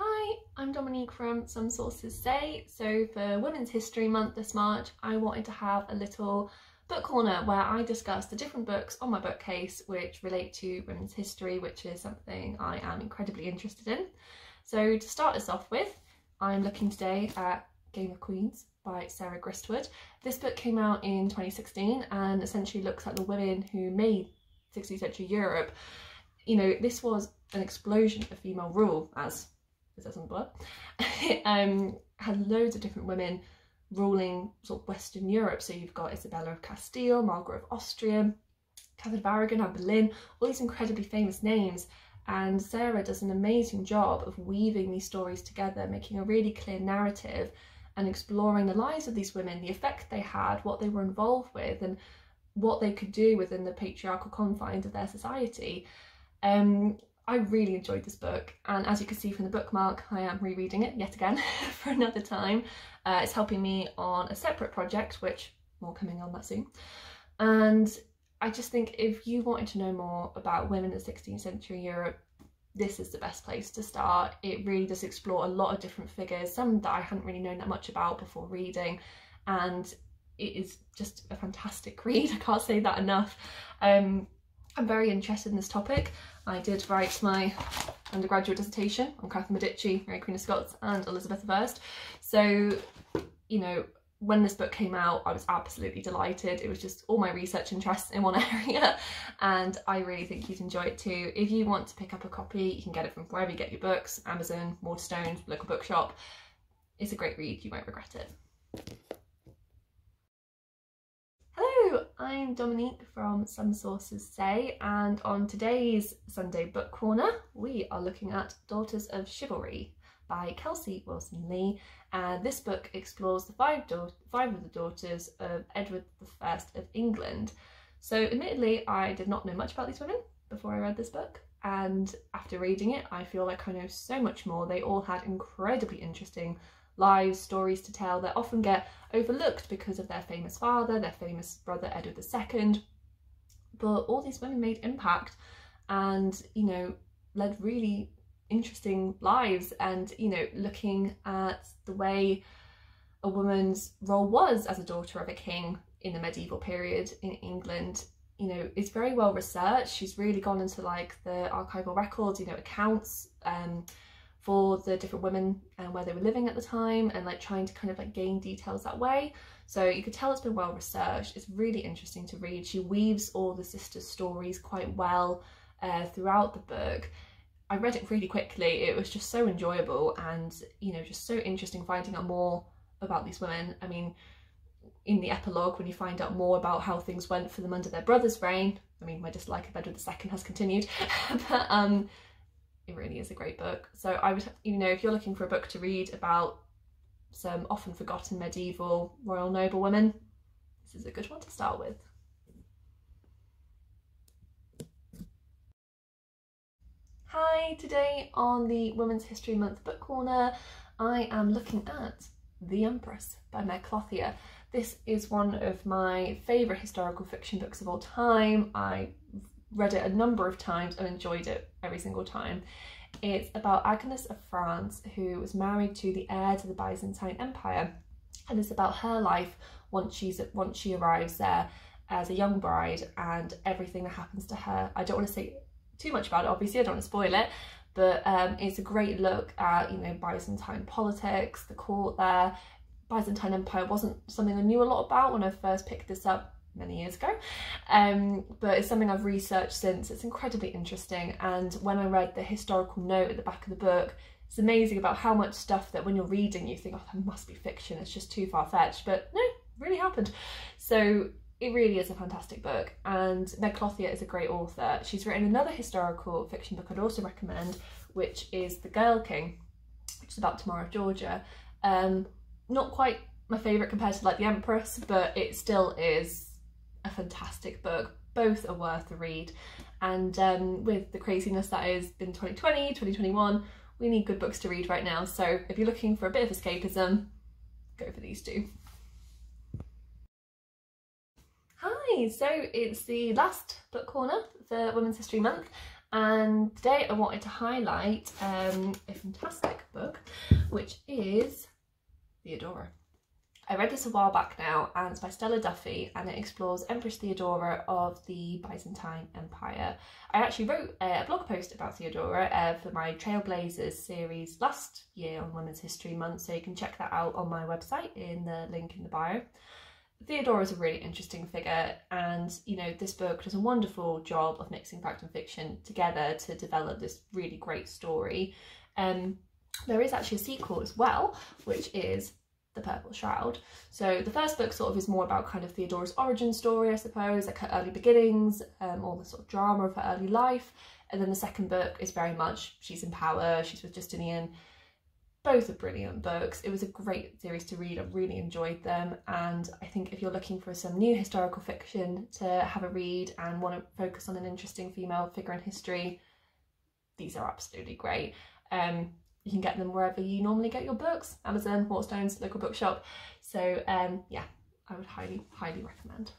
Hi, I'm Dominique from Some Sources Say. So for Women's History Month this March, I wanted to have a little book corner where I discuss the different books on my bookcase which relate to women's history, which is something I am incredibly interested in. So to start us off with, I'm looking today at Game of Queens by Sarah Gristwood. This book came out in 2016 and essentially looks at the women who made 16th century Europe. You know, this was an explosion of female rule, as it says on the it um, had loads of different women ruling sort of Western Europe. So you've got Isabella of Castile, Margaret of Austria, Catherine of Aragon, Anne Boleyn, all these incredibly famous names. And Sarah does an amazing job of weaving these stories together, making a really clear narrative and exploring the lives of these women, the effect they had, what they were involved with, and what they could do within the patriarchal confines of their society. Um, I really enjoyed this book, and as you can see from the bookmark, I am rereading it yet again for another time. Uh, it's helping me on a separate project, which more coming on that soon. And I just think if you wanted to know more about women in 16th century Europe, this is the best place to start. It really does explore a lot of different figures, some that I hadn't really known that much about before reading, and it is just a fantastic read. I can't say that enough. Um, I'm very interested in this topic. I did write my undergraduate dissertation on Catherine Medici, Mary Queen of Scots and Elizabeth I. So, you know, when this book came out, I was absolutely delighted. It was just all my research interests in one area and I really think you'd enjoy it too. If you want to pick up a copy, you can get it from wherever you get your books, Amazon, Waterstones, local bookshop. It's a great read, you won't regret it. I'm Dominique from Some Sources Say and on today's Sunday Book Corner we are looking at Daughters of Chivalry by Kelcey Wilson Lee and this book explores the five, five of the daughters of Edward I of England. So admittedly I did not know much about these women before I read this book and after reading it I feel like I know so much more. They all had incredibly interesting lives, stories to tell. That often get overlooked because of their famous father, their famous brother Edward II. But all these women made impact and, you know, led really interesting lives and, you know, looking at the way a woman's role was as a daughter of a king in the medieval period in England. You know is very well researched. She's really gone into like the archival records you know accounts um for the different women and where they were living at the time and like trying to kind of like gain details that way. So you could tell it's been well researched. It's really interesting to read. She weaves all the sisters' stories quite well uh, throughout the book. I read it really quickly. It was just so enjoyable and, you know, just so interesting finding out more about these women. I mean, in the epilogue, when you find out more about how things went for them under their brother's reign, I mean, my dislike of Edward II has continued, but um, it really is a great book. So I would, you know, if you're looking for a book to read about some often forgotten medieval royal noblewomen, this is a good one to start with. Hi, today on the Women's History Month Book Corner, I am looking at The Empress by Meg Clothier. This is one of my favourite historical fiction books of all time. I read it a number of times and enjoyed it every single time. It's about Agnes of France who was married to the heir to the Byzantine Empire and it's about her life once she's once she arrives there as a young bride and everything that happens to her. I don't want to say too much about it obviously, I don't want to spoil it, but um, it's a great look at you know Byzantine politics, the court there. Byzantine Empire wasn't something I knew a lot about when I first picked this up many years ago. Um, but it's something I've researched since. It's incredibly interesting. And when I read the historical note at the back of the book it's amazing about how much stuff that when you're reading you think oh that must be fiction. It's just too far-fetched. But no really happened. So it really is a fantastic book. And Meg Clothier is a great author. She's written another historical fiction book I'd also recommend which is The Girl King which is about Tamar of Georgia. Um, not quite my favourite compared to like The Empress but it still is a fantastic book. Both are worth a read. And um, with the craziness that has been 2020, 2021, we need good books to read right now. So if you're looking for a bit of escapism, go for these two. Hi, so it's the last book corner for Women's History Month And today I wanted to highlight um, a fantastic book, which is Theodora. I read this a while back now and it's by Stella Duffy and it explores Empress Theodora of the Byzantine Empire. I actually wrote a blog post about Theodora uh, for my Trailblazers series last year on Women's History Month so you can check that out on my website in the link in the bio. Theodora is a really interesting figure and you know this book does a wonderful job of mixing fact and fiction together to develop this really great story. Um, there is actually a sequel as well which is the Purple Shroud. So the first book sort of is more about kind of Theodora's origin story, I suppose, like her early beginnings, um, all the sort of drama of her early life. And then the second book is very much she's in power, she's with Justinian. Both are brilliant books. It was a great series to read. I really enjoyed them. And I think if you're looking for some new historical fiction to have a read and want to focus on an interesting female figure in history, these are absolutely great. Um, you can get them wherever you normally get your books, Amazon, Waterstones, local bookshop. So um, yeah, I would highly, highly recommend.